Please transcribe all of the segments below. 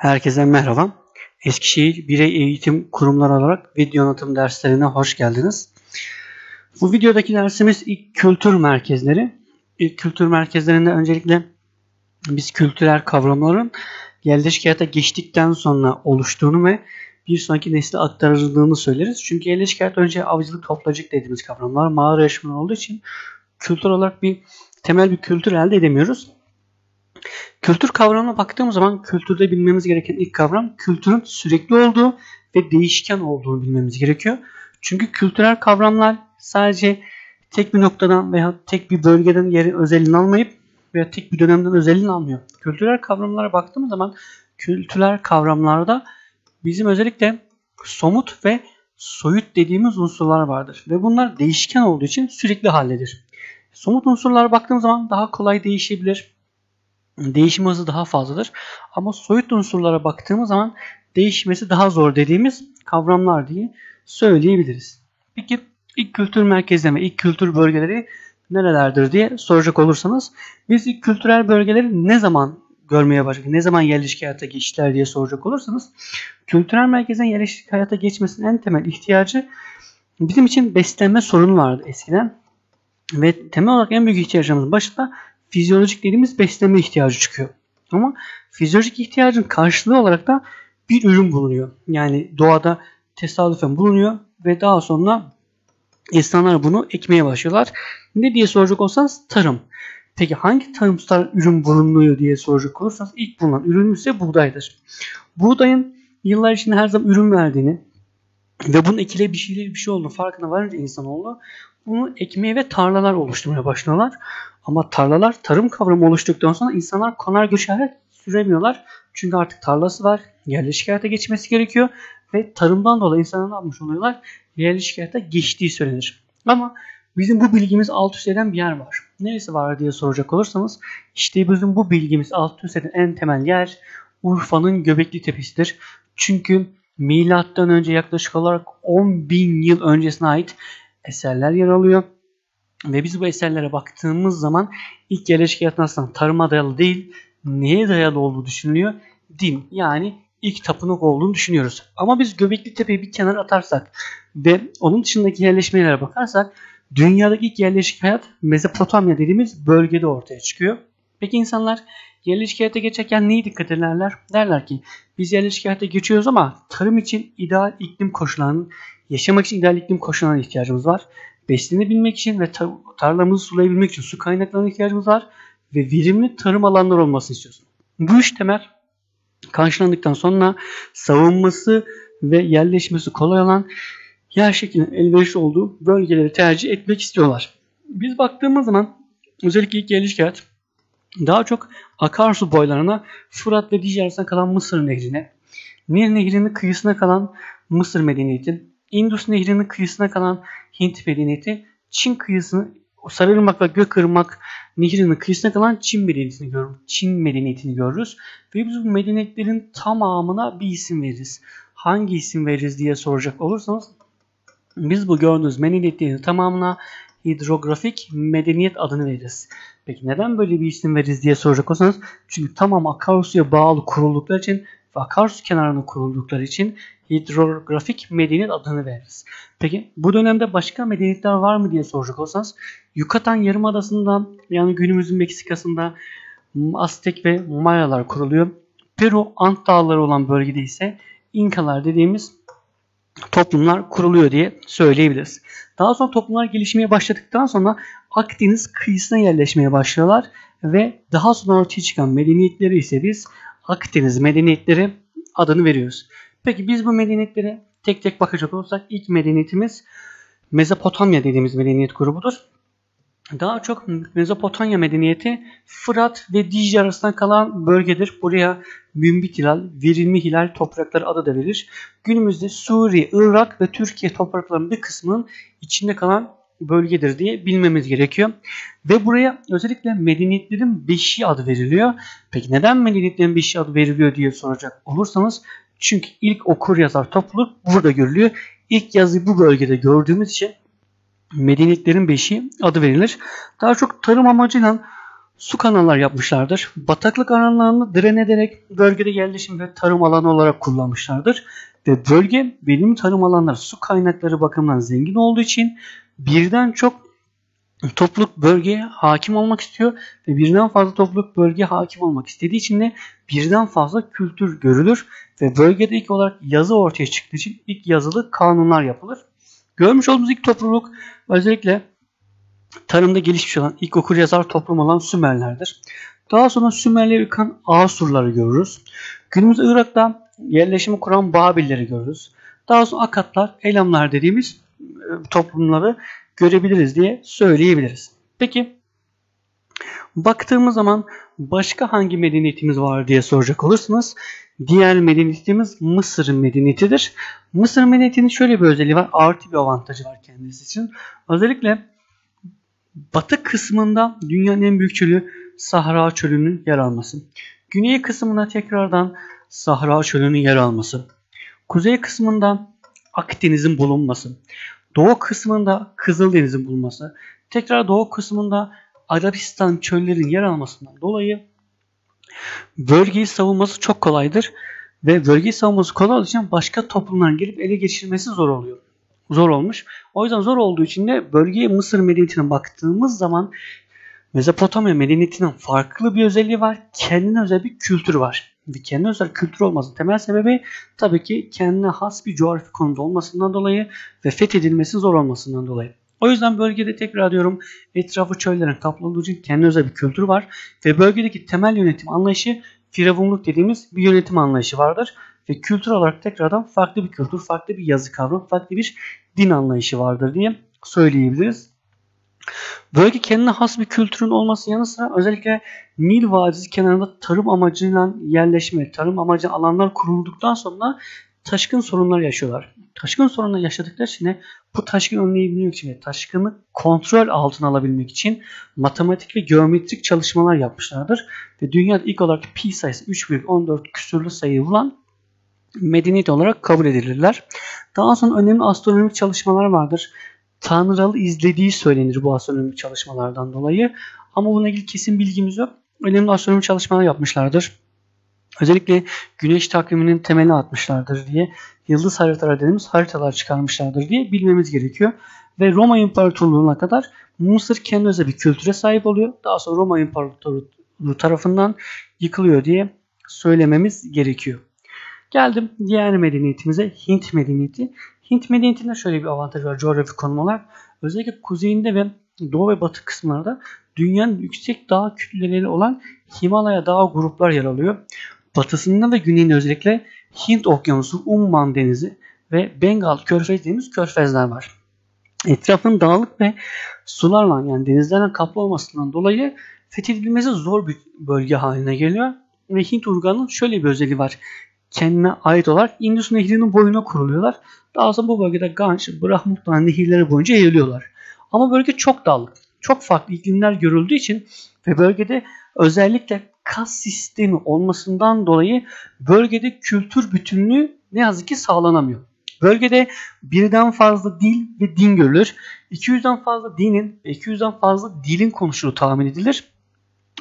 Herkese merhaba. Eskişehir Birey Eğitim Kurumları olarak video anlatım derslerine hoş geldiniz. Bu videodaki dersimiz ilk kültür merkezleri. İlk kültür merkezlerinde öncelikle biz kültürel kavramların yerleşik hayata geçtikten sonra oluştuğunu ve bir sonraki nesle aktarıldığını söyleriz. Çünkü yerleşik hayat önce avcılık toplacılık dediğimiz kavramlar mağara yaşamı olduğu için kültür olarak bir temel bir kültür elde edemiyoruz. Kültür kavramına baktığımız zaman kültürde bilmemiz gereken ilk kavram kültürün sürekli olduğu ve değişken olduğunu bilmemiz gerekiyor. Çünkü kültürel kavramlar sadece tek bir noktadan veya tek bir bölgeden yeri özelliğini almayıp veya tek bir dönemden özelliğini almıyor. Kültürel kavramlara baktığımız zaman kültürel kavramlarda bizim özellikle somut ve soyut dediğimiz unsurlar vardır. Ve bunlar değişken olduğu için sürekli halledir. Somut unsurlara baktığımız zaman daha kolay değişebilir değişim hızı daha fazladır. Ama soyut unsurlara baktığımız zaman değişmesi daha zor dediğimiz kavramlar diye söyleyebiliriz. Peki ilk kültür merkezleri ilk kültür bölgeleri nerelerdir diye soracak olursanız biz ilk kültürel bölgeleri ne zaman görmeye başladık, ne zaman yerleşik hayata geçtiler diye soracak olursanız kültürel merkezin yerleşik hayata geçmesinin en temel ihtiyacı bizim için beslenme sorunu vardı eskiden. Ve temel olarak en büyük ihtiyacımız başta fizyolojik dediğimiz beslenme ihtiyacı çıkıyor. Ama fizyolojik ihtiyacın karşılığı olarak da bir ürün bulunuyor. Yani doğada tesadüfen bulunuyor ve daha sonra insanlar bunu ekmeye başlıyorlar. Ne diye soracak olsanız tarım. Peki hangi tarımsal ürün bulunuyor diye soracak olursanız ilk bulunan ürün ise buğdaydır. Buğdayın yıllar içinde her zaman ürün verdiğini ve bunun ekile bir şeyler bir şey oldu farkına varınca insanoğlu bunu ekmeği ve tarlalar oluşturmaya başlıyorlar. Ama tarlalar tarım kavramı oluştuktan sonra insanlar konar göçerek süremiyorlar. Çünkü artık tarlası var. Yerleşik hayata geçmesi gerekiyor. Ve tarımdan dolayı insanlar ne yapmış oluyorlar? Yerleşik hayata geçtiği söylenir. Ama bizim bu bilgimiz alt üst eden bir yer var. Neresi var diye soracak olursanız işte bizim bu bilgimiz alt üst eden en temel yer Urfa'nın Göbekli Tepesi'dir. Çünkü milattan önce yaklaşık olarak 10 bin yıl öncesine ait eserler yer alıyor. Ve biz bu eserlere baktığımız zaman ilk yerleşik hayatın aslında tarıma dayalı değil, neye dayalı olduğu düşünülüyor? Din yani ilk tapınak olduğunu düşünüyoruz. Ama biz Göbekli Tepe'yi bir kenara atarsak ve onun dışındaki yerleşmelere bakarsak dünyadaki ilk yerleşik hayat Mezopotamya dediğimiz bölgede ortaya çıkıyor. Peki insanlar yerleşik hayata geçerken neyi dikkat ederler? Derler ki biz yerleşik hayata geçiyoruz ama tarım için ideal iklim koşullarının, yaşamak için ideal iklim koşullarına ihtiyacımız var beslenebilmek için ve tar- tarlamızı sulayabilmek için su kaynaklarına ihtiyacımız var ve verimli tarım alanları olmasını istiyoruz. Bu üç temel karşılandıktan sonra savunması ve yerleşmesi kolay olan yer şeklinin elverişli olduğu bölgeleri tercih etmek istiyorlar. Biz baktığımız zaman özellikle ilk yerleşik hayat daha çok akarsu boylarına Fırat ve Dicle arasında kalan Mısır nehrine, Nil nehrinin kıyısına kalan Mısır medeniyeti, Indus Nehri'nin kıyısına kalan Hint medeniyeti, Çin kıyısını Sarıırmak ve Gökırmak Nehri'nin kıyısına kalan Çin medeniyetini görürüz. Çin medeniyetini görürüz. Ve biz bu medeniyetlerin tamamına bir isim veririz. Hangi isim veririz diye soracak olursanız biz bu gördüğünüz medeniyetlerin tamamına hidrografik medeniyet adını veririz. Peki neden böyle bir isim veririz diye soracak olursanız çünkü tamam akarsuya bağlı kuruldukları için ve akarsu kenarına kuruldukları için hidrografik medeniyet adını veririz. Peki bu dönemde başka medeniyetler var mı diye soracak olsanız Yucatan Yarımadası'nda yani günümüzün Meksika'sında Aztek ve Mayalar kuruluyor. Peru Ant Dağları olan bölgede ise İnkalar dediğimiz toplumlar kuruluyor diye söyleyebiliriz. Daha sonra toplumlar gelişmeye başladıktan sonra Akdeniz kıyısına yerleşmeye başlıyorlar ve daha sonra ortaya çıkan medeniyetleri ise biz Akdeniz medeniyetleri adını veriyoruz. Peki biz bu medeniyetlere tek tek bakacak olursak ilk medeniyetimiz Mezopotamya dediğimiz medeniyet grubudur. Daha çok Mezopotamya medeniyeti Fırat ve Dicle arasında kalan bölgedir. Buraya Mümbit Hilal, Verilmi Hilal toprakları adı da verilir. Günümüzde Suriye, Irak ve Türkiye topraklarının bir kısmının içinde kalan bölgedir diye bilmemiz gerekiyor. Ve buraya özellikle medeniyetlerin beşi adı veriliyor. Peki neden medeniyetlerin beşi adı veriliyor diye soracak olursanız çünkü ilk okur yazar topluluk burada görülüyor. İlk yazıyı bu bölgede gördüğümüz için medeniyetlerin beşi adı verilir. Daha çok tarım amacıyla su kanallar yapmışlardır. Bataklık alanlarını dren ederek bölgede yerleşim ve tarım alanı olarak kullanmışlardır. Ve bölge benim tarım alanları su kaynakları bakımından zengin olduğu için birden çok topluluk bölgeye hakim olmak istiyor ve birden fazla topluluk bölgeye hakim olmak istediği için de birden fazla kültür görülür ve bölgede ilk olarak yazı ortaya çıktığı için ilk yazılı kanunlar yapılır. Görmüş olduğumuz ilk topluluk özellikle tarımda gelişmiş olan ilk okur yazar toplum olan Sümerlerdir. Daha sonra Sümerleri yıkan Asurları görürüz. Günümüz Irak'ta yerleşimi kuran Babilleri görürüz. Daha sonra Akatlar, Elamlar dediğimiz e, toplumları görebiliriz diye söyleyebiliriz. Peki baktığımız zaman başka hangi medeniyetimiz var diye soracak olursanız diğer medeniyetimiz Mısır medeniyetidir. Mısır medeniyetinin şöyle bir özelliği var. Artı bir avantajı var kendisi için. Özellikle batı kısmında dünyanın en büyük çölü Sahra çölünün yer alması. Güney kısmına tekrardan Sahra çölünün yer alması. Kuzey kısmında Akdeniz'in bulunması. Doğu kısmında Kızıldeniz'in bulunması, tekrar doğu kısmında Arabistan çöllerin yer almasından dolayı bölgeyi savunması çok kolaydır ve bölgeyi savunması kolay olduğu için başka toplumların gelip ele geçirmesi zor oluyor. Zor olmuş. O yüzden zor olduğu için de bölgeye Mısır medeniyetine baktığımız zaman Mezopotamya medeniyetinin farklı bir özelliği var. Kendine özel bir kültürü var. Kendine özel kültür olmasının temel sebebi tabii ki kendine has bir coğrafi konumda olmasından dolayı ve fethedilmesi zor olmasından dolayı. O yüzden bölgede tekrar diyorum etrafı çöllerin kaplı için kendine özel bir kültür var. Ve bölgedeki temel yönetim anlayışı firavunluk dediğimiz bir yönetim anlayışı vardır. Ve kültür olarak tekrardan farklı bir kültür, farklı bir yazı kavramı, farklı bir din anlayışı vardır diye söyleyebiliriz. Bölge kendine has bir kültürün olması yanı sıra özellikle Nil Vadisi kenarında tarım amacıyla yerleşme, tarım amacı alanlar kurulduktan sonra taşkın sorunlar yaşıyorlar. Taşkın sorunlar yaşadıkları için bu taşkın önleyebilmek için taşkını kontrol altına alabilmek için matematik ve geometrik çalışmalar yapmışlardır. Ve dünyada ilk olarak pi sayısı 3,14 küsurlu sayı bulan medeniyet olarak kabul edilirler. Daha sonra önemli astronomik çalışmalar vardır. Tanrılı izlediği söylenir bu astronomik çalışmalardan dolayı. Ama buna ilgili kesin bilgimiz yok. Önemli astronomik çalışmalar yapmışlardır. Özellikle güneş takviminin temeli atmışlardır diye yıldız haritaları dediğimiz haritalar çıkarmışlardır diye bilmemiz gerekiyor. Ve Roma İmparatorluğu'na kadar Mısır kendi özel bir kültüre sahip oluyor. Daha sonra Roma İmparatorluğu tarafından yıkılıyor diye söylememiz gerekiyor. Geldim diğer medeniyetimize Hint medeniyeti. Hint medeniyetinde şöyle bir avantaj var coğrafi konum olarak. Özellikle kuzeyinde ve doğu ve batı kısımlarda dünyanın yüksek dağ kütleleri olan Himalaya dağ gruplar yer alıyor. Batısında ve güneyinde özellikle Hint okyanusu, Umman denizi ve Bengal körfez dediğimiz körfezler var. Etrafın dağlık ve sularla yani denizlerle kaplı olmasından dolayı fethedilmesi zor bir bölge haline geliyor. Ve Hint urganının şöyle bir özelliği var kendine ait olarak Indus Nehri'nin boyuna kuruluyorlar. Daha sonra bu bölgede Ganj, Brahmaputra nehirleri boyunca yayılıyorlar. Ama bölge çok dallı. Çok farklı iklimler görüldüğü için ve bölgede özellikle kas sistemi olmasından dolayı bölgede kültür bütünlüğü ne yazık ki sağlanamıyor. Bölgede birden fazla dil ve din görülür. 200'den fazla dinin ve 200'den fazla dilin konuşulduğu tahmin edilir.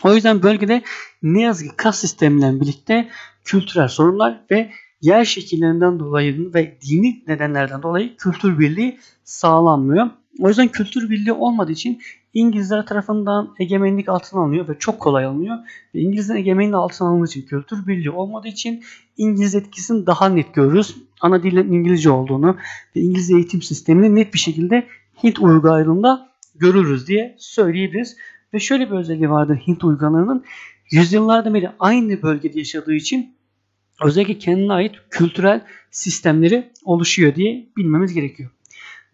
O yüzden bölgede ne yazık ki kas sistemiyle birlikte kültürel sorunlar ve yer şekillerinden dolayı ve dini nedenlerden dolayı kültür birliği sağlanmıyor. O yüzden kültür birliği olmadığı için İngilizler tarafından egemenlik altına alınıyor ve çok kolay alınıyor. Ve İngilizlerin egemenliği altına alındığı için kültür birliği olmadığı için İngiliz etkisini daha net görürüz. Ana dilin İngilizce olduğunu ve İngiliz eğitim sistemini net bir şekilde Hint uygarlığında görürüz diye söyleyebiliriz. Ve şöyle bir özelliği vardır Hint uygarlığının. Yüzyıllardan beri aynı bölgede yaşadığı için özellikle kendine ait kültürel sistemleri oluşuyor diye bilmemiz gerekiyor.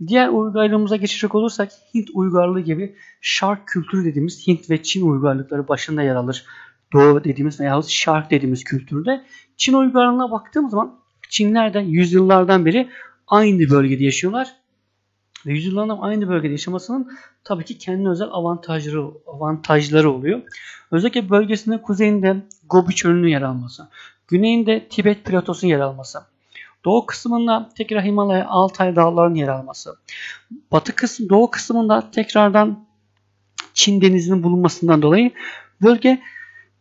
Diğer uygarlığımıza geçecek olursak Hint uygarlığı gibi Şark kültürü dediğimiz Hint ve Çin uygarlıkları başında yer alır. Doğu dediğimiz veya Şark dediğimiz kültürde. Çin uygarlığına baktığımız zaman Çinlerden yüzyıllardan beri aynı bölgede yaşıyorlar. Ve yüzyıllardan aynı bölgede yaşamasının tabii ki kendi özel avantajları, avantajları oluyor. Özellikle bölgesinde kuzeyinde Gobi çölünün yer alması, güneyinde Tibet platosunun yer alması, doğu kısmında tekrar Himalaya Altay dağlarının yer alması, batı kısmı, doğu kısmında tekrardan Çin denizinin bulunmasından dolayı bölge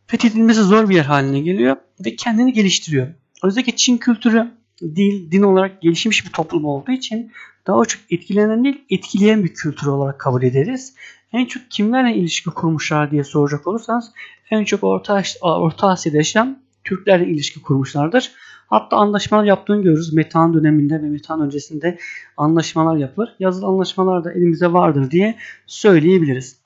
fethedilmesi zor bir yer haline geliyor ve kendini geliştiriyor. Özellikle Çin kültürü dil, din olarak gelişmiş bir toplum olduğu için daha çok etkilenen değil, etkileyen bir kültür olarak kabul ederiz. En çok kimlerle ilişki kurmuşlar diye soracak olursanız en çok Orta, Orta Asya'da yaşayan Türklerle ilişki kurmuşlardır. Hatta anlaşmalar yaptığını görürüz. Metan döneminde ve Metan öncesinde anlaşmalar yapılır. Yazılı anlaşmalar da elimizde vardır diye söyleyebiliriz.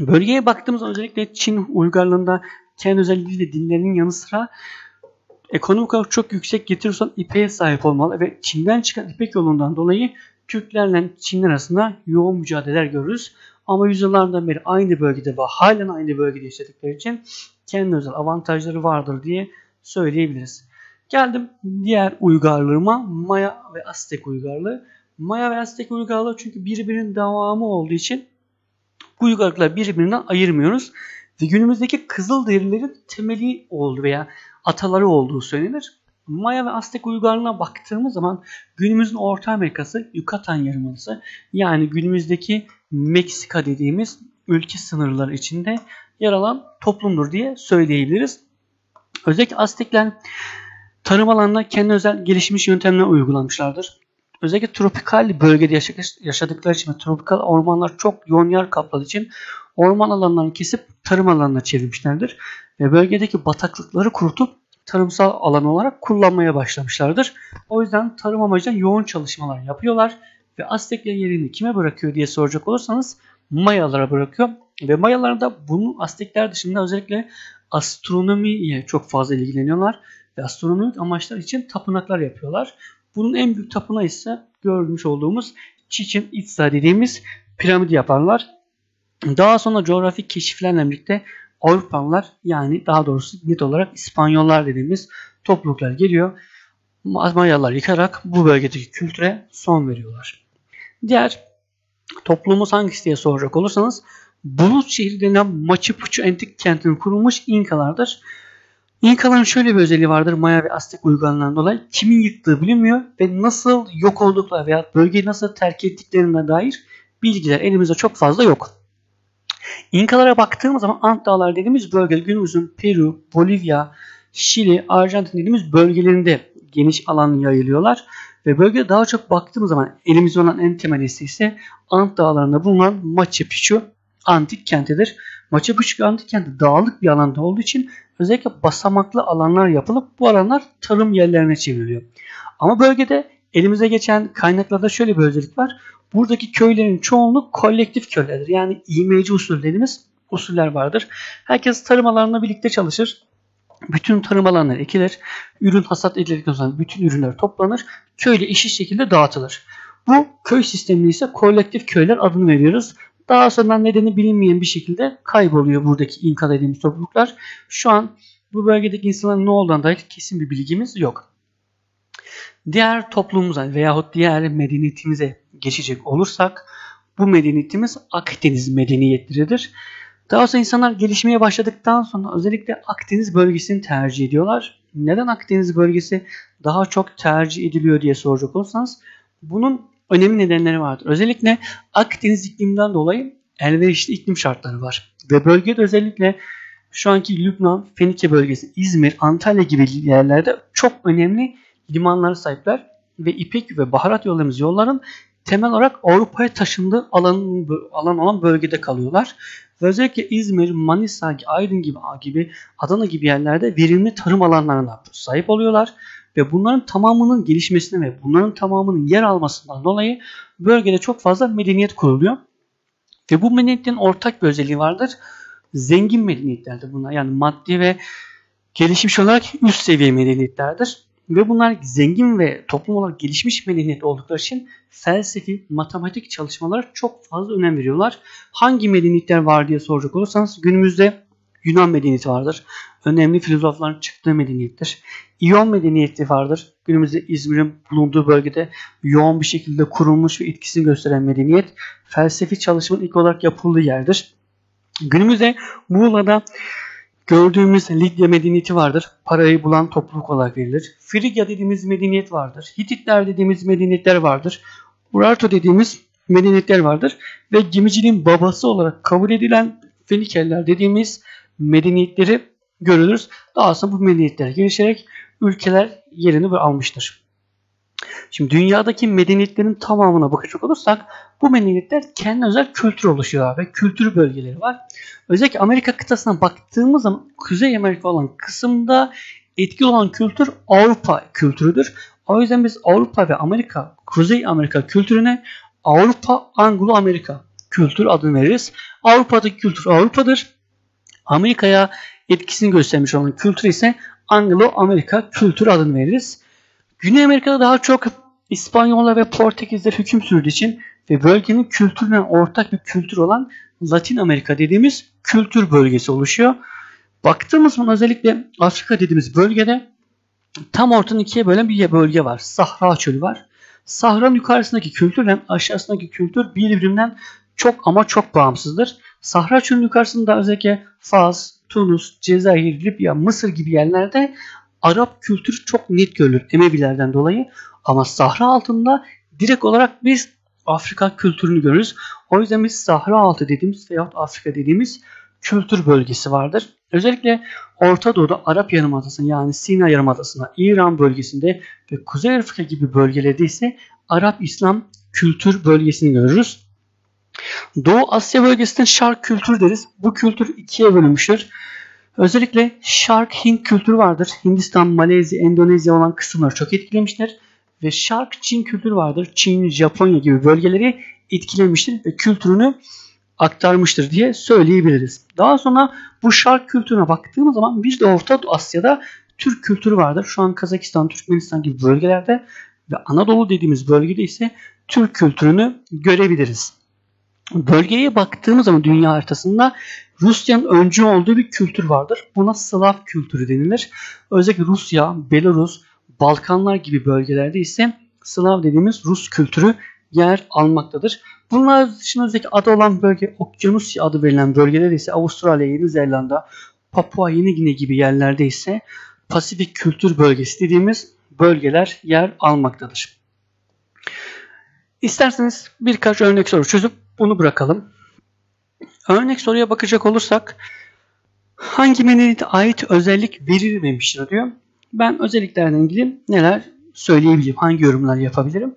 Bölgeye baktığımız özellikle Çin uygarlığında kendi özelliği ve dinlerinin yanı sıra ekonomik olarak çok yüksek getiri sunan ipeğe sahip olmalı ve Çin'den çıkan ipek yolundan dolayı Türklerle Çinler arasında yoğun mücadeleler görürüz. Ama yüzyıllardan beri aynı bölgede ve halen aynı bölgede yaşadıkları için kendi özel avantajları vardır diye söyleyebiliriz. Geldim diğer uygarlığıma Maya ve Aztek uygarlığı. Maya ve Aztek uygarlığı çünkü birbirinin devamı olduğu için bu uygarlıkları birbirinden ayırmıyoruz. Ve günümüzdeki kızıl derilerin temeli oldu veya ataları olduğu söylenir. Maya ve Aztek uygarlığına baktığımız zaman günümüzün Orta Amerikası Yucatan Yarımadası yani günümüzdeki Meksika dediğimiz ülke sınırları içinde yer alan toplumdur diye söyleyebiliriz. Özellikle Aztekler tarım alanına kendi özel gelişmiş yöntemler uygulamışlardır. Özellikle tropikal bölgede yaşadıkları için ve tropikal ormanlar çok yoğun yer kapladığı için orman alanlarını kesip tarım alanına çevirmişlerdir. Ve bölgedeki bataklıkları kurutup tarımsal alan olarak kullanmaya başlamışlardır. O yüzden tarım amacıyla yoğun çalışmalar yapıyorlar. Ve Aztekler yerini kime bırakıyor diye soracak olursanız Mayalara bırakıyor. Ve Mayalar da bunun Aztekler dışında özellikle astronomiye çok fazla ilgileniyorlar. Ve astronomik amaçlar için tapınaklar yapıyorlar. Bunun en büyük tapınağı ise görmüş olduğumuz Chichen Itza dediğimiz piramidi yaparlar. Daha sonra coğrafi keşiflerle birlikte Avrupalılar yani daha doğrusu net olarak İspanyollar dediğimiz topluluklar geliyor. Mayalar yıkarak bu bölgedeki kültüre son veriyorlar. Diğer toplumumuz hangisi diye soracak olursanız Bulut şehri denilen Machu Picchu antik kentinin kurulmuş İnkalardır. İnkaların şöyle bir özelliği vardır Maya ve Aztek uygarlığından dolayı. Kimin yıktığı bilinmiyor ve nasıl yok oldukları veya bölgeyi nasıl terk ettiklerine dair bilgiler elimizde çok fazla yok. İnkalara baktığımız zaman Ant Dağlar dediğimiz bölge günümüzün Peru, Bolivya, Şili, Arjantin dediğimiz bölgelerinde geniş alan yayılıyorlar. Ve bölgede daha çok baktığımız zaman elimizde olan en temel ise Ant Dağları'nda bulunan Machu Picchu antik kentidir. Machu antik kenti dağlık bir alanda olduğu için özellikle basamaklı alanlar yapılıp bu alanlar tarım yerlerine çevriliyor. Ama bölgede elimize geçen kaynaklarda şöyle bir özellik var. Buradaki köylerin çoğunluğu kolektif köylerdir. Yani imece usul dediğimiz usuller vardır. Herkes tarım alanında birlikte çalışır. Bütün tarım alanları ekilir. Ürün hasat edildikten sonra bütün ürünler toplanır. Köyle eşit şekilde dağıtılır. Bu köy sistemini ise kolektif köyler adını veriyoruz. Daha sonra nedeni bilinmeyen bir şekilde kayboluyor buradaki İnka dediğimiz topluluklar. Şu an bu bölgedeki insanların ne olduğuna dair kesin bir bilgimiz yok. Diğer toplumumuza veyahut diğer medeniyetimize geçecek olursak bu medeniyetimiz Akdeniz medeniyetleridir. Daha sonra insanlar gelişmeye başladıktan sonra özellikle Akdeniz bölgesini tercih ediyorlar. Neden Akdeniz bölgesi daha çok tercih ediliyor diye soracak olursanız bunun önemli nedenleri vardır. Özellikle Akdeniz ikliminden dolayı elverişli iklim şartları var. Ve bölgede özellikle şu anki Lübnan, Fenike bölgesi, İzmir, Antalya gibi yerlerde çok önemli limanlara sahipler ve İpek ve baharat yollarımız yolların temel olarak Avrupa'ya taşındığı alan, alan olan bölgede kalıyorlar. Ve özellikle İzmir, Manisa, Aydın gibi, gibi Adana gibi yerlerde verimli tarım alanlarına sahip oluyorlar. Ve bunların tamamının gelişmesine ve bunların tamamının yer almasından dolayı bölgede çok fazla medeniyet kuruluyor. Ve bu medeniyetlerin ortak bir özelliği vardır. Zengin medeniyetlerdir bunlar. Yani maddi ve gelişmiş olarak üst seviye medeniyetlerdir. Ve bunlar zengin ve toplum olarak gelişmiş medeniyet oldukları için felsefi, matematik çalışmalara çok fazla önem veriyorlar. Hangi medeniyetler var diye soracak olursanız günümüzde Yunan medeniyeti vardır. Önemli filozofların çıktığı medeniyettir. İyon medeniyeti vardır. Günümüzde İzmir'in bulunduğu bölgede yoğun bir şekilde kurulmuş ve etkisini gösteren medeniyet felsefi çalışmanın ilk olarak yapıldığı yerdir. Günümüzde Muğla'da gördüğümüz Lidya medeniyeti vardır. Parayı bulan topluluk olarak verilir. Frigya dediğimiz medeniyet vardır. Hititler dediğimiz medeniyetler vardır. Urartu dediğimiz medeniyetler vardır. Ve gemiciliğin babası olarak kabul edilen Fenikeliler dediğimiz medeniyetleri görülür. Daha sonra bu medeniyetler gelişerek ülkeler yerini almıştır. Şimdi dünyadaki medeniyetlerin tamamına bakacak olursak bu medeniyetler kendi özel kültür oluşuyor ve kültür bölgeleri var. Özellikle Amerika kıtasına baktığımız zaman Kuzey Amerika olan kısımda etkili olan kültür Avrupa kültürüdür. O yüzden biz Avrupa ve Amerika, Kuzey Amerika kültürüne Avrupa Anglo-Amerika kültür adını veririz. Avrupa'daki kültür Avrupa'dır. Amerika'ya etkisini göstermiş olan kültür ise Anglo-Amerika kültür adını veririz. Güney Amerika'da daha çok İspanyollar ve Portekizler hüküm sürdüğü için ve bölgenin kültürüne ortak bir kültür olan Latin Amerika dediğimiz kültür bölgesi oluşuyor. Baktığımız zaman özellikle Afrika dediğimiz bölgede tam ortadan ikiye bölen bir bölge var. Sahra çölü var. Sahranın yukarısındaki kültürle aşağısındaki kültür birbirinden çok ama çok bağımsızdır. Sahra çölünün yukarısında özellikle Fas, Tunus, Cezayir, Libya, Mısır gibi yerlerde Arap kültürü çok net görülür Emevilerden dolayı. Ama Sahra altında direkt olarak biz Afrika kültürünü görürüz. O yüzden biz Sahra altı dediğimiz veyahut Afrika dediğimiz kültür bölgesi vardır. Özellikle Orta Doğu'da Arap Yarımadası'nda yani Sina Yarımadası'nda, İran bölgesinde ve Kuzey Afrika gibi bölgelerde ise Arap İslam kültür bölgesini görürüz. Doğu Asya bölgesinde Şark kültür deriz. Bu kültür ikiye bölünmüştür. Özellikle Şark Hint kültürü vardır. Hindistan, Malezya, Endonezya olan kısımları çok etkilemiştir. Ve Şark Çin kültürü vardır. Çin, Japonya gibi bölgeleri etkilemiştir ve kültürünü aktarmıştır diye söyleyebiliriz. Daha sonra bu Şark kültürüne baktığımız zaman bir de Orta Asya'da Türk kültürü vardır. Şu an Kazakistan, Türkmenistan gibi bölgelerde ve Anadolu dediğimiz bölgede ise Türk kültürünü görebiliriz. Bölgeye baktığımız zaman dünya haritasında Rusya'nın öncü olduğu bir kültür vardır. Buna Slav kültürü denilir. Özellikle Rusya, Belarus, Balkanlar gibi bölgelerde ise Slav dediğimiz Rus kültürü yer almaktadır. Bunlar dışında özellikle adı olan bölge Okyanusya adı verilen bölgeler ise Avustralya, Yeni Zelanda, Papua Yeni Gine gibi yerlerde ise Pasifik kültür bölgesi dediğimiz bölgeler yer almaktadır. İsterseniz birkaç örnek soru çözüp bunu bırakalım. Örnek soruya bakacak olursak hangi medeniyete ait özellik verilmemiştir diyor. Ben özelliklerle ilgili neler söyleyebilirim, hangi yorumlar yapabilirim.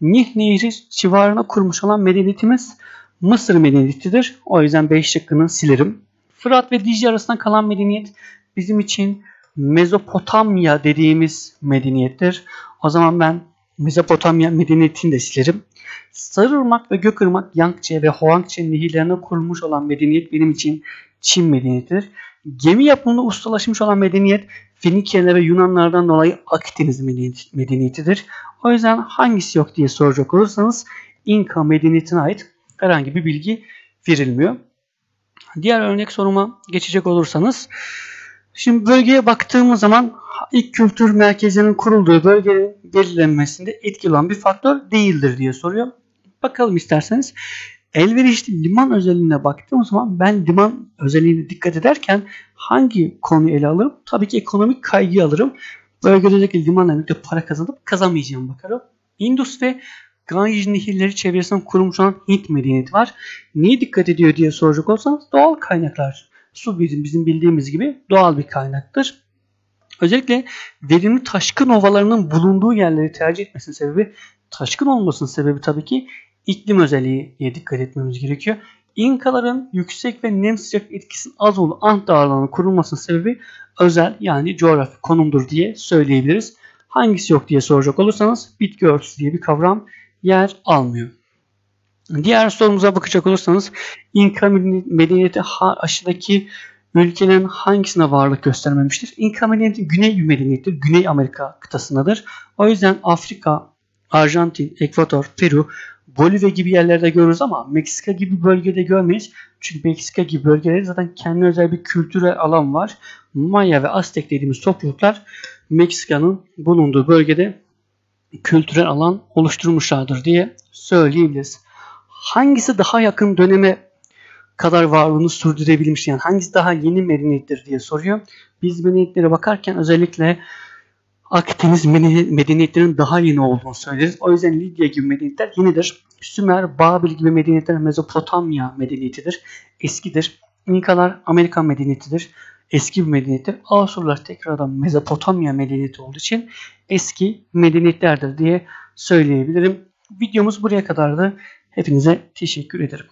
Nil Nehri civarına kurmuş olan medeniyetimiz Mısır medeniyetidir. O yüzden 5 şıkkını silerim. Fırat ve Dicle arasında kalan medeniyet bizim için Mezopotamya dediğimiz medeniyettir. O zaman ben Mezopotamya medeniyetini de silerim. Sarırmak ve Gökırmak, Yangtze ve Hoangtze nehirlerine kurulmuş olan medeniyet benim için Çin medeniyetidir. Gemi yapımında ustalaşmış olan medeniyet Fenikyeler ve Yunanlardan dolayı Akdeniz medeniyetidir. O yüzden hangisi yok diye soracak olursanız İnka medeniyetine ait herhangi bir bilgi verilmiyor. Diğer örnek soruma geçecek olursanız şimdi bölgeye baktığımız zaman ilk kültür merkezinin kurulduğu bölgenin belirlenmesinde etkili olan bir faktör değildir diye soruyor. Bakalım isterseniz. Elverişli liman özelliğine baktığım zaman ben liman özelliğine dikkat ederken hangi konuyu ele alırım? Tabii ki ekonomik kaygı alırım. Bölgedeki limanla birlikte para kazanıp kazanmayacağım bakarım. Indus ve Ganj nehirleri çevresinde kurulmuş olan Hint medeniyeti var. Niye dikkat ediyor diye soracak olsanız doğal kaynaklar. Su bizim, bizim bildiğimiz gibi doğal bir kaynaktır. Özellikle verimli taşkın ovalarının bulunduğu yerleri tercih etmesinin sebebi taşkın olmasının sebebi tabii ki iklim özelliğe dikkat etmemiz gerekiyor. İnkaların yüksek ve nem sıcak etkisinin az olduğu Ant dağlarının kurulmasının sebebi özel yani coğrafi konumdur diye söyleyebiliriz. Hangisi yok diye soracak olursanız bitki örtüsü diye bir kavram yer almıyor. Diğer sorumuza bakacak olursanız İnka medeniyeti aşağıdaki ülkelerin hangisine varlık göstermemiştir? İnka medeniyeti güney bir medeniyettir. Güney Amerika kıtasındadır. O yüzden Afrika, Arjantin, Ekvator, Peru, Bolivya gibi yerlerde görürüz ama Meksika gibi bölgede görmeyiz. Çünkü Meksika gibi bölgelerde zaten kendi özel bir kültürel alan var. Maya ve Aztek dediğimiz topluluklar Meksika'nın bulunduğu bölgede kültürel alan oluşturmuşlardır diye söyleyebiliriz. Hangisi daha yakın döneme kadar varlığını sürdürebilmiş yani hangisi daha yeni medeniyettir diye soruyor. Biz medeniyetlere bakarken özellikle Akdeniz medeniyetlerinin daha yeni olduğunu söyleriz. O yüzden Lidya gibi medeniyetler yenidir. Sümer, Babil gibi medeniyetler Mezopotamya medeniyetidir. Eskidir. İnkalar Amerikan medeniyetidir. Eski bir medeniyettir. Asurlar tekrardan Mezopotamya medeniyeti olduğu için eski medeniyetlerdir diye söyleyebilirim. Videomuz buraya kadardı. Hepinize teşekkür ederim.